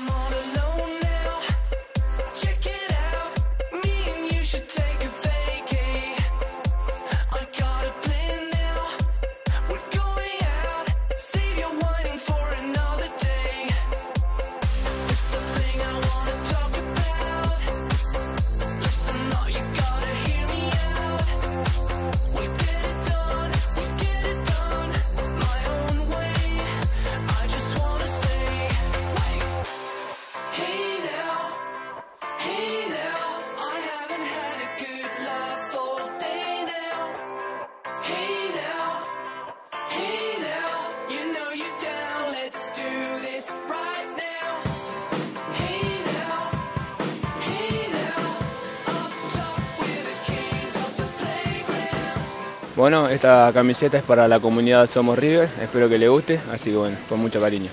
more. Bueno, esta camiseta es para la comunidad Somos River, espero que le guste, así que bueno, con mucho cariño.